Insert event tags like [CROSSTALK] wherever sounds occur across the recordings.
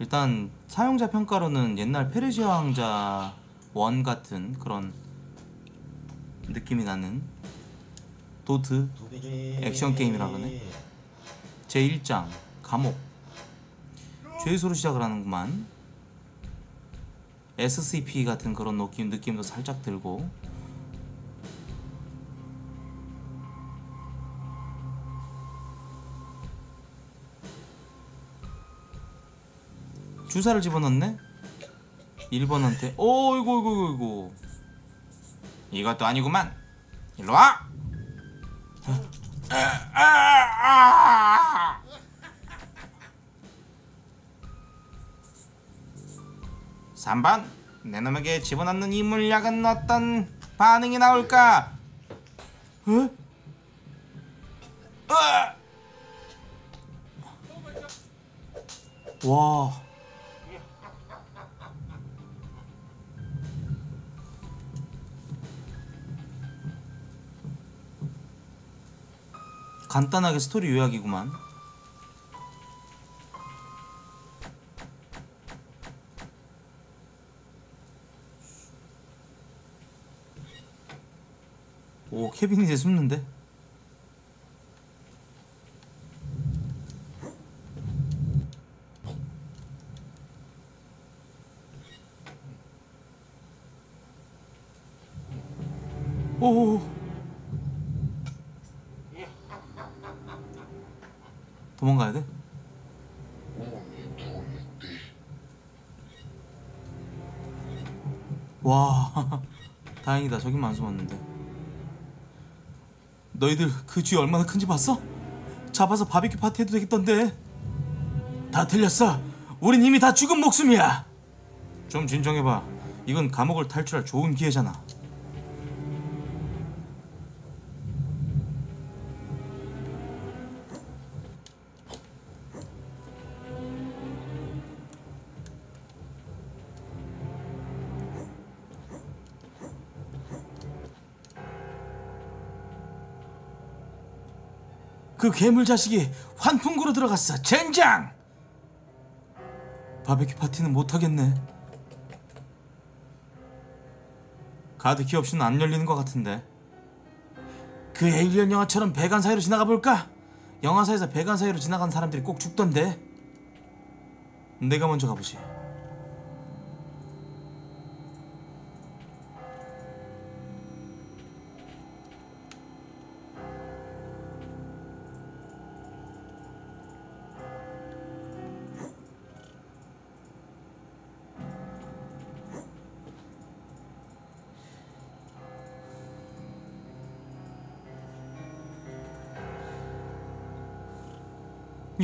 일단 사용자 평가로는 옛날 페르시아 왕자 원 같은 그런 느낌이 나는 도트 액션 게임이라 그러네. 제 1장 감옥. 죄수로 시작을 하는구만. SCP 같은 그런 느낌, 느낌도 살짝 들고 주사를 집어넣네? 1번한테 오 이거 이거 이거 이것도 아니구만 일로와 삼번내 놈에게 집어넣는 이 물약은 어떤 반응이 나올까? 어? 으아! 와 간단하게 스토리 요약이구만. 오 케빈이 이제 숨는데? 오. 도망가야 돼? 와 저긴 안 숨었는데. 너희들 그 쥐 얼마나 큰지 봤어? 잡아서 바비큐 파티 해도 되겠던데. 다 틀렸어. 우린 이미 다 죽은 목숨이야. 좀 진정해봐. 이건 감옥을 탈출할 좋은 기회잖아 그 괴물 자식이 환풍구로 들어갔어. 젠장! 바베큐 파티는 못하겠네. 가드키 없이는 안 열리는 것 같은데. 그 에일리언 영화처럼 배관 사이로 지나가 볼까? 영화사에서 배관 사이로 지나간 사람들이 꼭 죽던데. 내가 먼저 가보지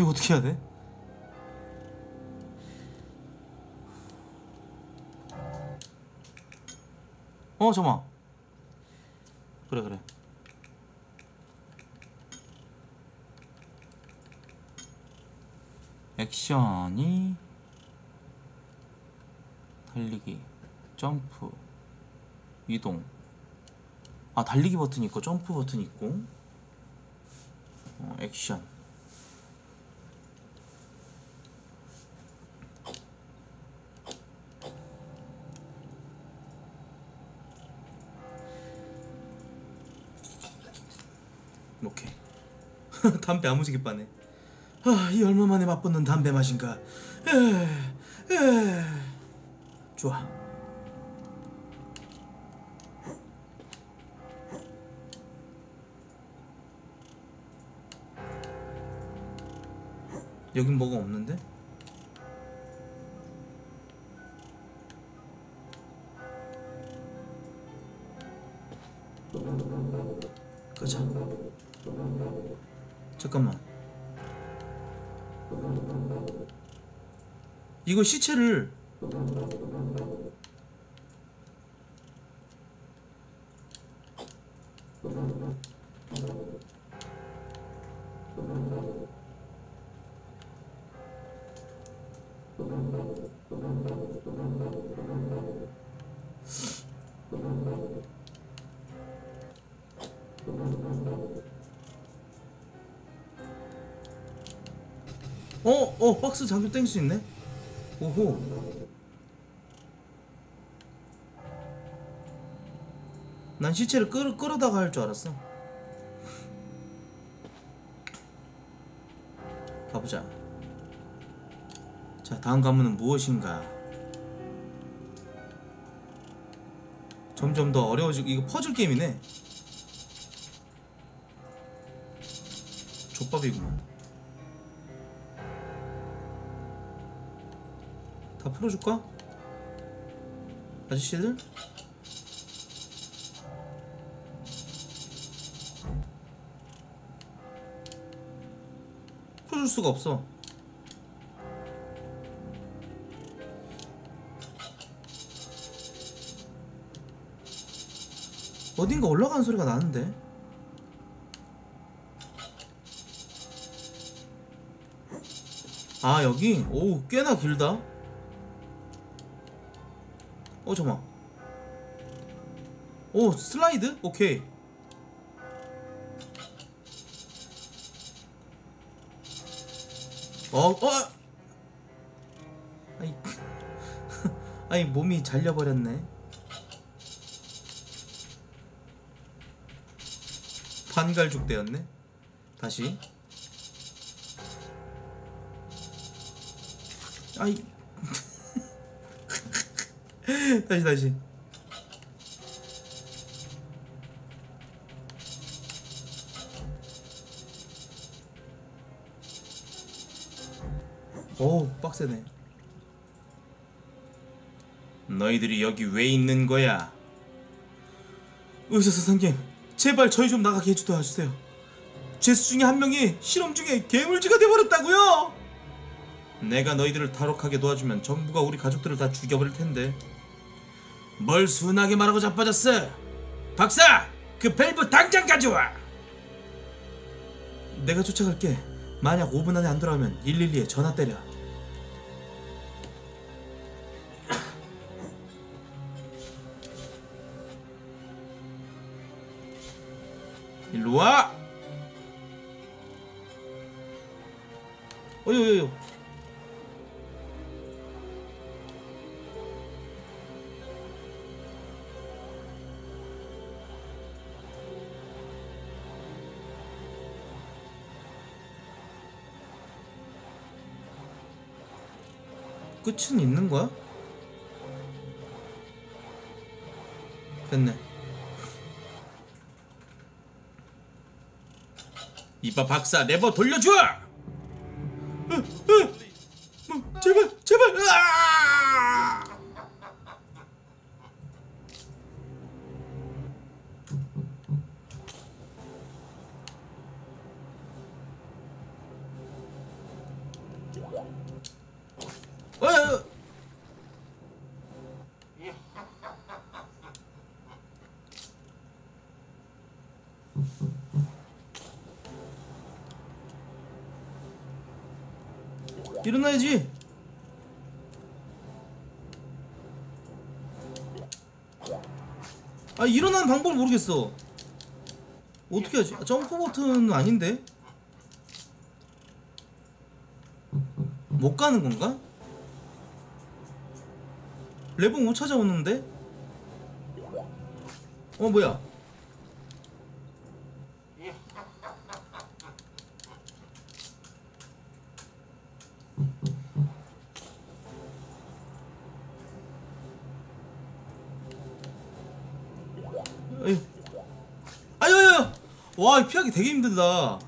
이거 어떻게 해야 돼? 어 잠깐 그래 그래. 액션이 달리기 점프 이동. 아 달리기 버튼 있고 점프 버튼 있고. 어, 액션 담배 아무지게 빠네 아, 이 얼마 만에 맛보는 담배 맛인가. 좋아 여긴 뭐가 없는데? 가자 잠깐만. 이거 시체를 박스 잠금 땡길 수 있네. 오호. 난 시체를 끌, 끌어다가 할 줄 알았어. 가보자. 자, 다음 관문은 무엇인가? 점점 더 어려워지고 이거 퍼즐 게임이네. 족밥이구만. 풀어줄까? 아저씨들? 풀어줄 수가 없어. 어딘가 올라가는 소리가 나는데? 아 여기? 오 꽤나 길다 어 잠깐만. 오 슬라이드? 오케이. 어, 어! 아니, [LAUGHS] 아니 몸이 잘려버렸네. 반갈죽 되었네. 다시. 아이 [LAUGHS] 다시 다시. 오 빡세네. 너희들이 여기 왜 있는 거야? 의사 선생님 제발 저희 좀 나가게 해주도 해주세요. 죄수 중에 한 명이 실험 중에 괴물쥐가 돼버렸다고요! 내가 너희들을 탈옥하게 도와주면 정부가 우리 가족들을 다 죽여버릴 텐데 뭘 순하게 말하고 자빠졌어? 박사 그 밸브 당장 가져와! 내가 쫓아갈게. 만약 5분 안에 안 돌아오면 112에 전화 때려. 일로 와! 어여 어여 어여 끝은 있는 거야? 됐네. 이봐 박사 레버 돌려줘! 으, 으, 뭐, 제발 제발 으아! 어, 어, 일어나야지. 아 일어나는 방법을 모르겠어. 어떻게 하지? 아, 점프 버튼은 아닌데? 못 가는 건가? 레버 못 찾아오는데? 어 뭐야? 와, 이 피하기 되게 힘들다.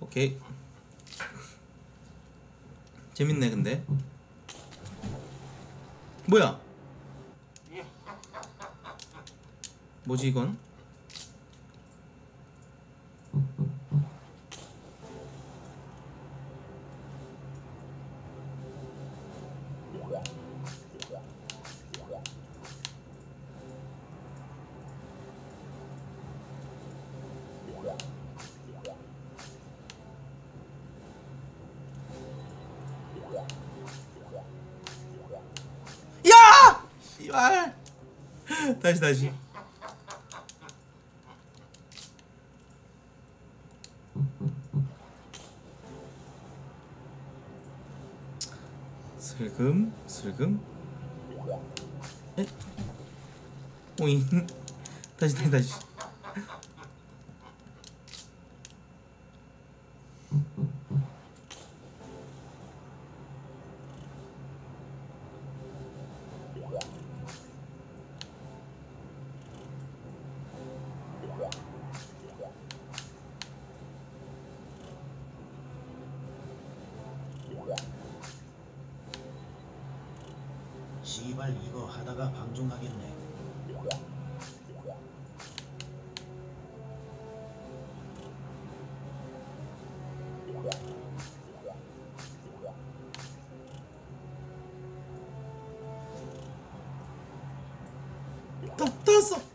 오케이. 재밌네, 근데. 뭐야? 뭐지, 이건? 야! 씨발. 다시 다시. 슬금 슬금 에? 오잉 다시 다시 씨발 이거 하다가 방종하겠네. 다 땄어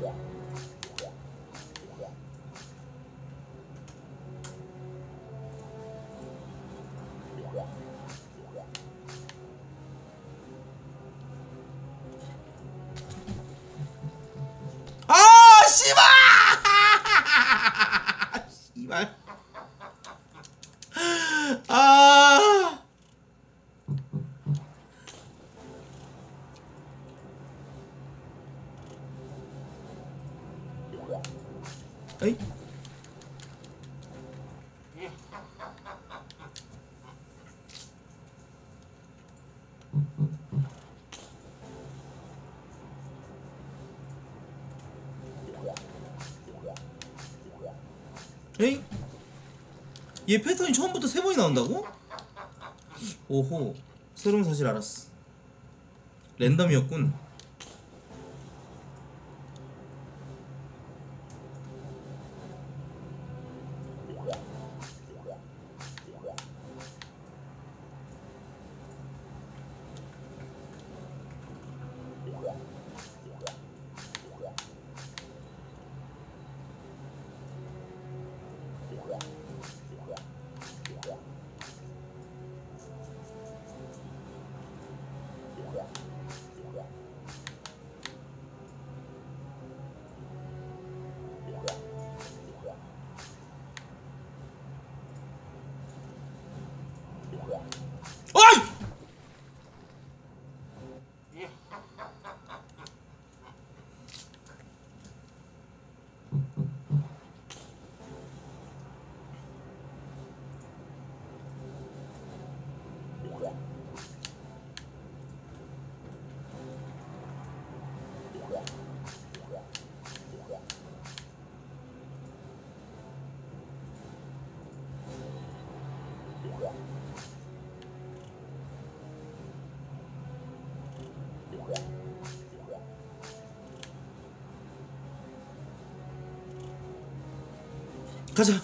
起来。 얘 패턴이 처음부터 세 번이 나온다고? 오호 새로운 사실 알았어 랜덤이었군 가자.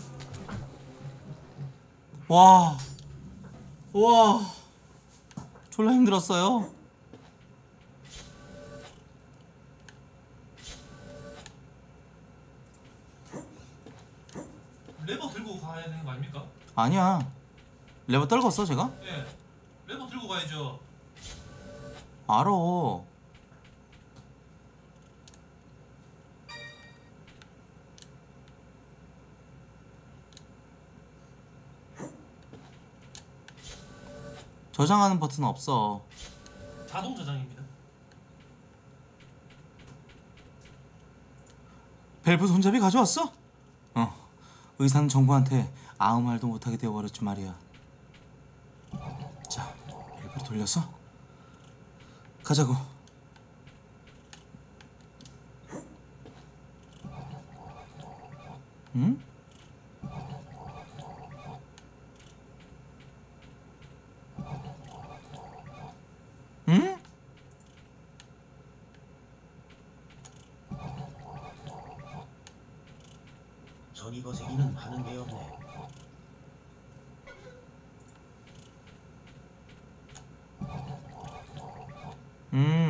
와. 와. 졸라 힘들었어요. 레버 들고 가야 되는 거 아닙니까? 아니야. 레버 떨궜어, 제가? 예. 레버 들고 가야죠. 알아. 저장하는 버튼 없어. 자동 저장입니다. 밸브 손잡이 가져왔어? 어. 의사는 정부한테 아무 말도 못하게 되어버렸지 말이야. 자, 밸브를 돌려서 가자고. 응? 응? 전 이거 세기는 하는 게 없네. 음.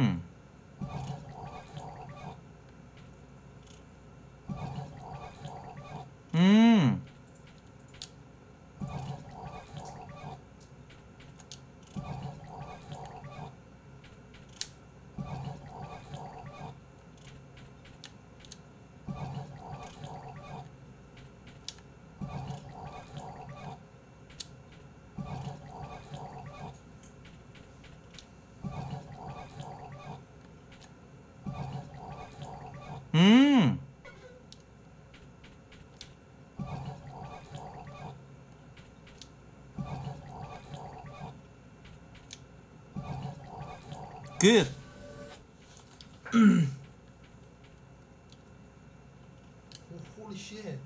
끝. 오, 홀리 쉣.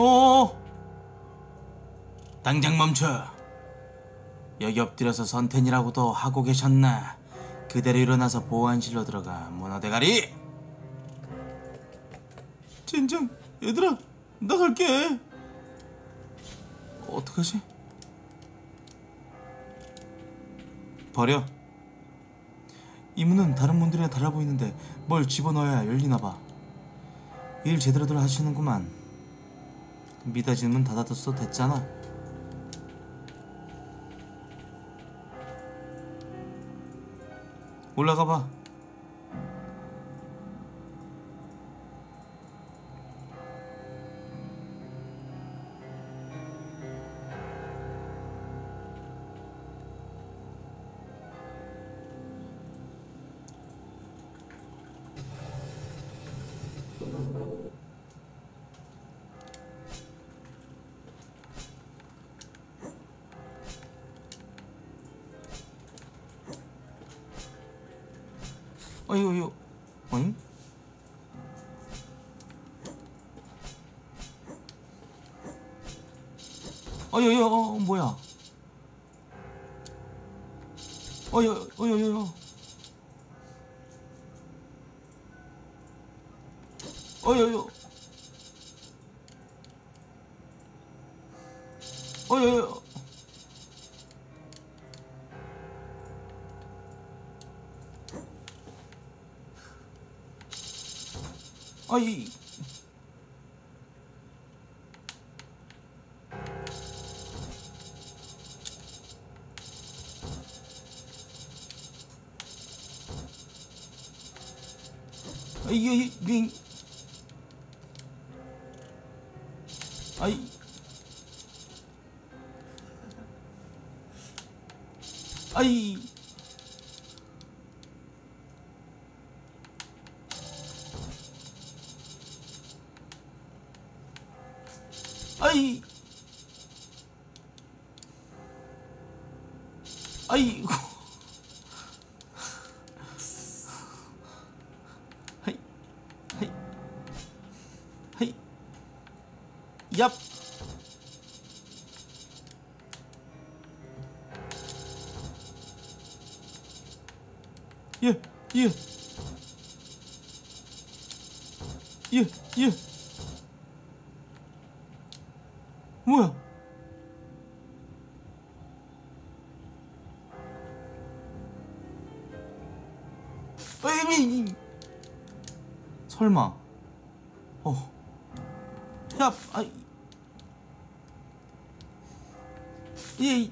어. 당장 멈춰. 여기 엎드려서 선텐이라고도 하고 계셨나? 그대로 일어나서 보안실로 들어가. 문어 대가리. 진정, 얘들아, 나 갈게. 어떡하지? 버려. 이 문은 다른 문들이랑 달라 보이는데 뭘 집어넣어야 열리나 봐. 일 제대로들 하시는구만. 미닫이문 닫아뒀어 됐잖아. 올라가 봐. 어이구, 어이구. 어 아이 아, 이게 이게 아이 아이 아 설마. 어. 야, 아이. 이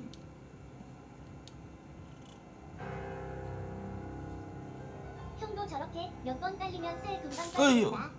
형도 저렇게 몇 번 깔리면 새 금방. 깔린다.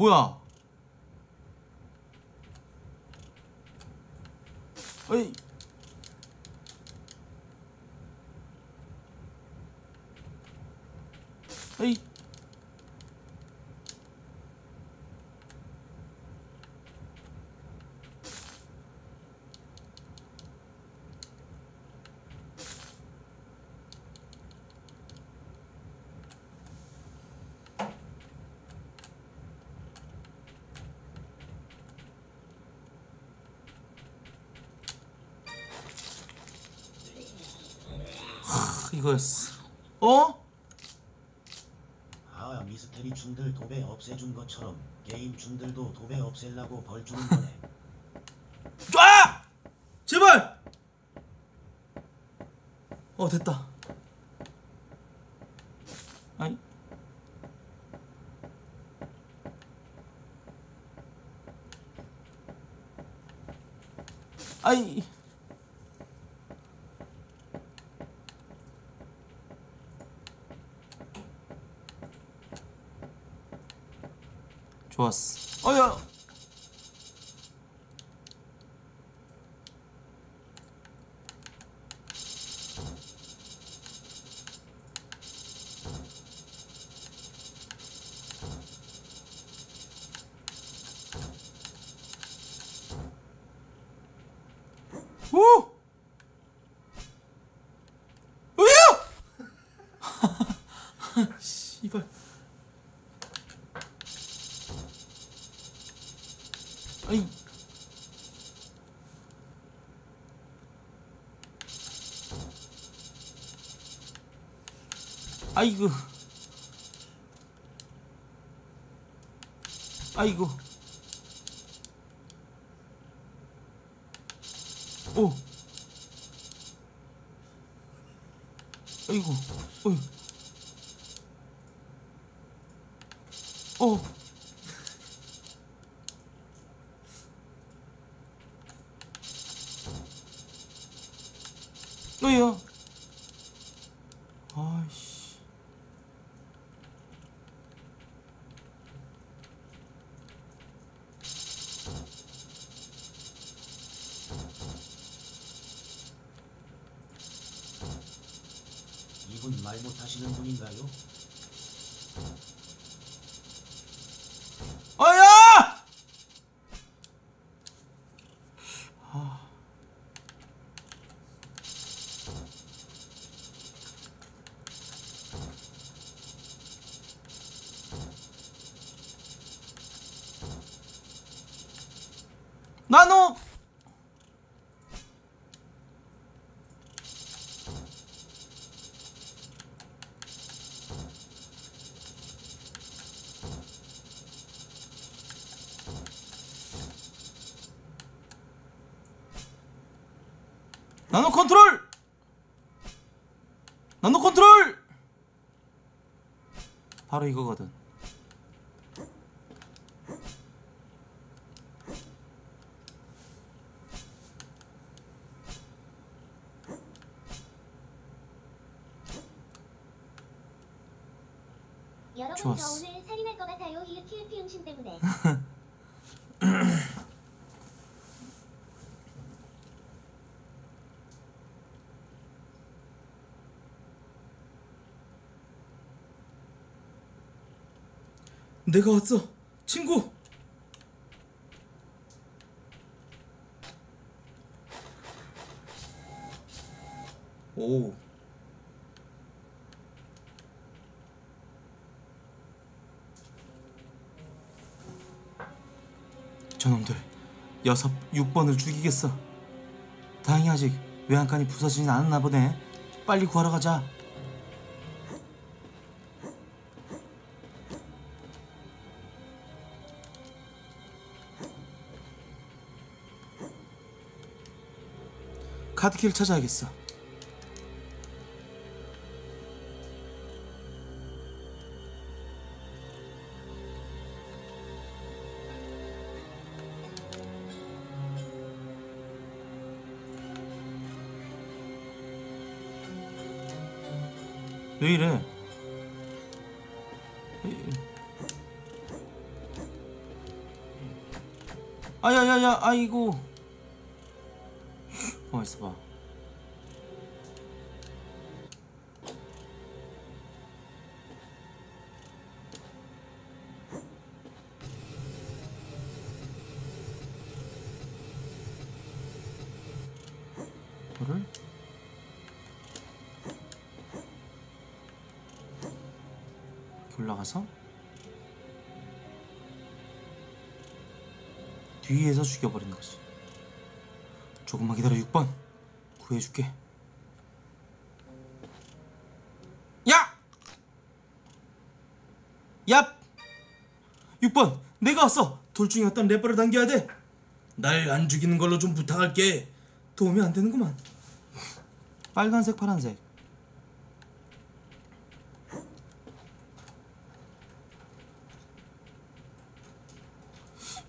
뭐야? 어이. 어이. 하, 이거였어. 어? 아 미스테리 춘들 도배 없애준 것처럼 게임 춘들도 도배 없앨라고 벌 주는 거네. [LAUGHS] 아! 제발! 어 됐다. 아이. 아이. 좋았어. 어야. 오! 으야! 씨발. 아이. 아이고. 아이고. 오. 아이고. 어이. 어. 어이야. 아이씨. 이분 말 못하시는 분인가요? 어야! 나노 나노 컨트롤! 나노 컨트롤! 바로 이거거든. 여러분 좋았어. [LAUGHS] 저 오늘 살인할 것 같아요. 히읗 히읗 피음신 때문에. 내가 왔어. 친구. 오. 저놈들 여섯 6번을 죽이겠어. 다행히 아직 외양간이 부서지진 않았나 보네. 빨리 구하러 가자 카드키를 찾아야겠어. 왜 이래? 아야야야 아이고 어 있어봐. 이거를? 올라가서? 뒤에서 죽여버리는 거지. 조금만 기다려 6번 구해줄게. 야! 야! 6번 내가 왔어. 둘 중에 어떤 래퍼를 당겨야 돼. 날 안 죽이는 걸로 좀 부탁할게. 도움이 안 되는구만. 빨간색 파란색.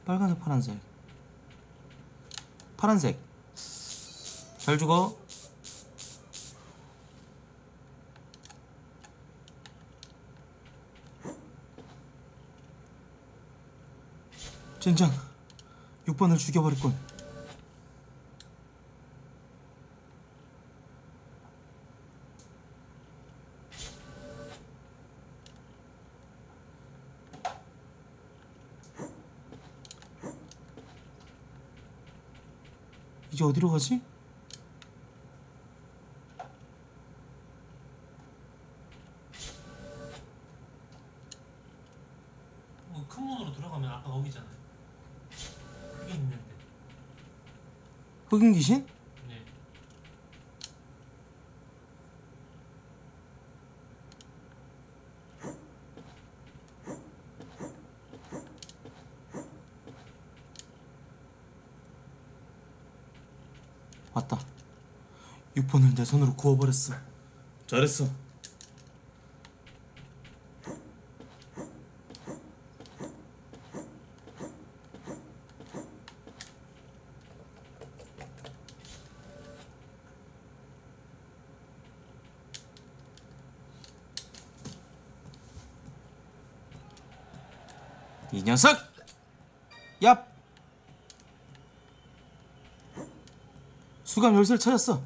빨간색 파란색 파란색 잘 죽어 젠장 6번을 죽여버렸군 이제 어디로 가지? 어, 큰 문으로 들어가면 아까 거기잖아요. 그게 있는데. 흑인 귀신? 네. 왔다 6번을 내 손으로 구워버렸어 잘했어 이 녀석! 얍! 수감 열쇠를 찾았어.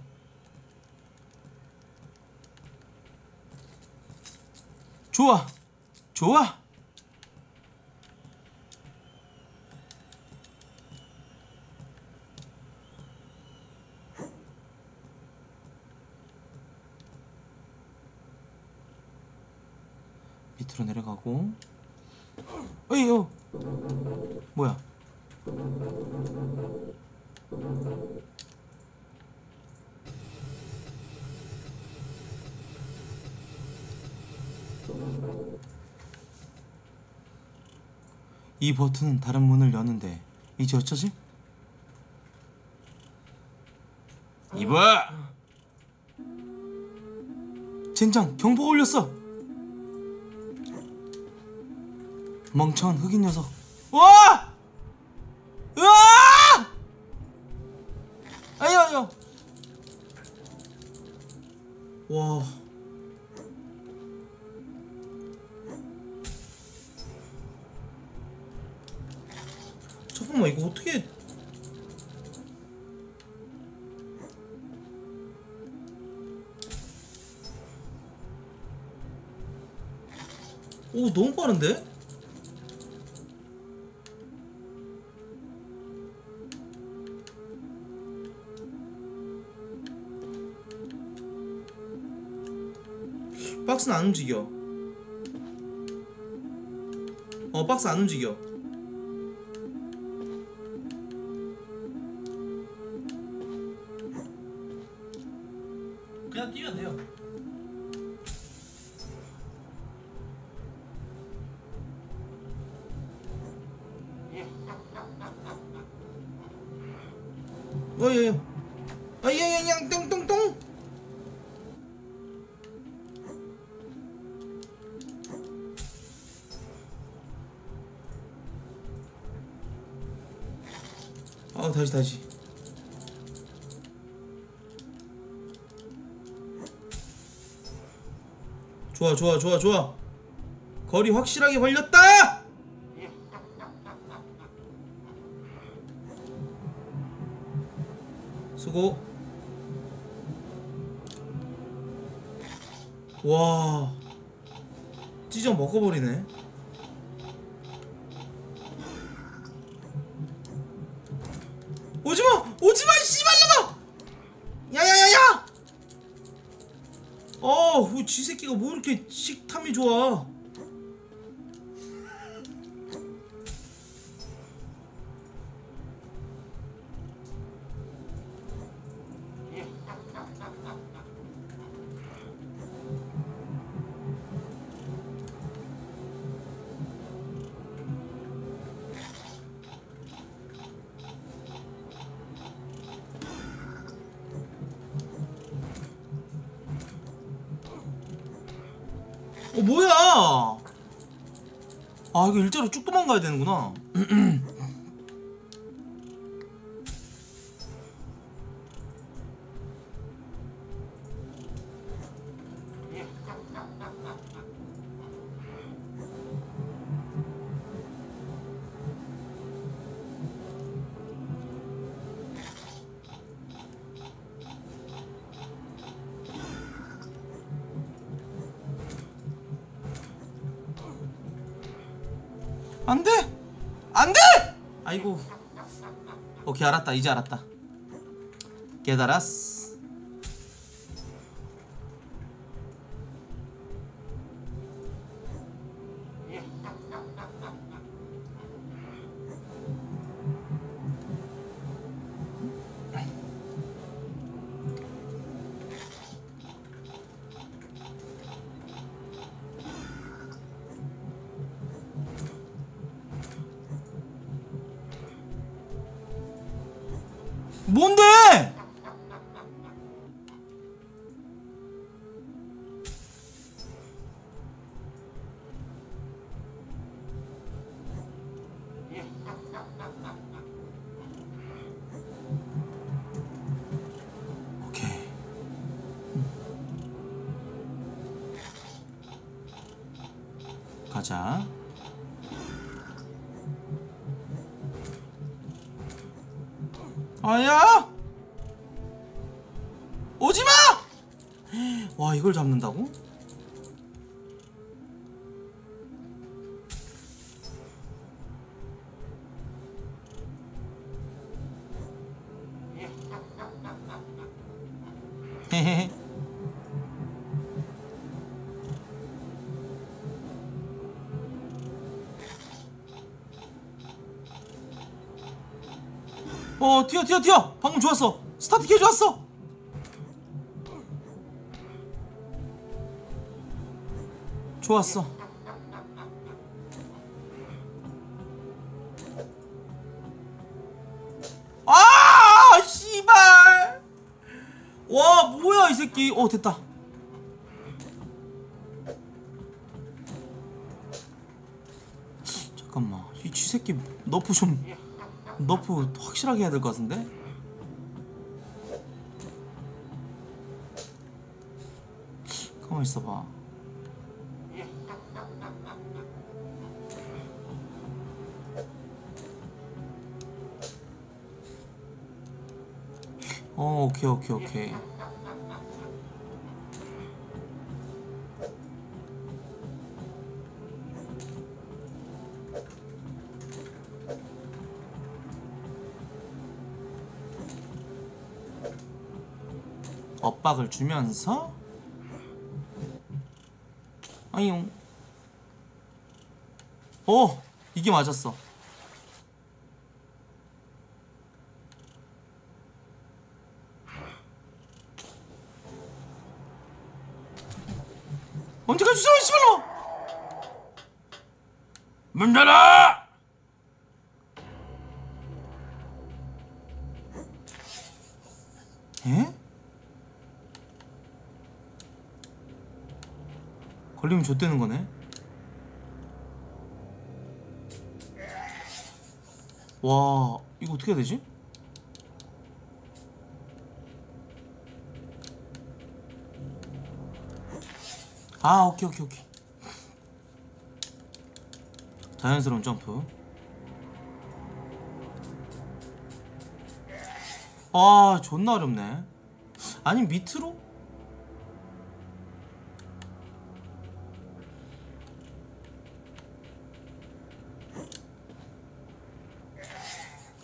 좋아, 좋아. 밑으로 내려가고. 어이요. 뭐야? 이 버튼은 다른 문을 여는데 이제 어쩌지? 이봐! 젠장 경보가 울렸어! 멍청한 흑인 녀석 그냥 뛰면 돼요. 어예예. 아예예양 똥똥똥 아 다시 다시 좋아 좋아 좋아 좋아. 벌이 확실하게 벌렸다! 수고. 와. 찢어 먹어버리네 뭐야? 아 이거 일자로 쭉 도망가야 되는구나 [CLEARS THROAT] 알았다 이제 알았다. 깨달았어 [LAUGHS] 어 튀어 튀어 튀어. 방금 좋았어. 스타트 개 좋았어. 좋았어 이 새끼 어 됐다 잠깐만 이 쥐새끼 너프 좀 너프 확실하게 해야 될 것 같은데? 가만 있어봐. 어, 오케이, 오케이, 오케이. 엇박을 주면서 아이용 오 이게 맞았어. 언제까지 주세요 씨발로! 문 닫아 에? 걸리면 좆되는 거네. 와, 이거 어떻게 해야 되지? 아, 오케이, 오케이, 오케이. 자연스러운 점프 아 존나 어렵네 아니 밑으로?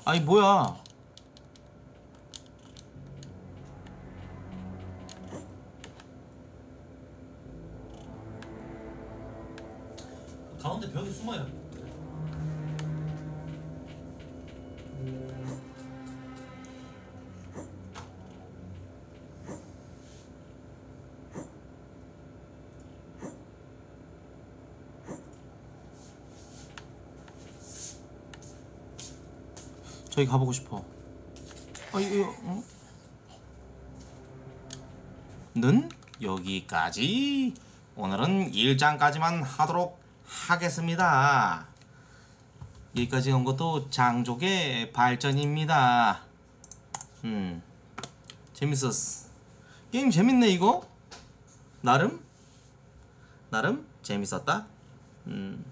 아니 뭐야 가운데 벽에 숨어요. 저기 가보고 싶어. 아 이거 어? 는 여기까지. 오늘은 1장까지만 하도록 하겠습니다. 여기까지 온 것도 장족의 발전입니다. 음 재밌었어. 게임 재밌네 이거? 나름? 나름 재밌었다? 음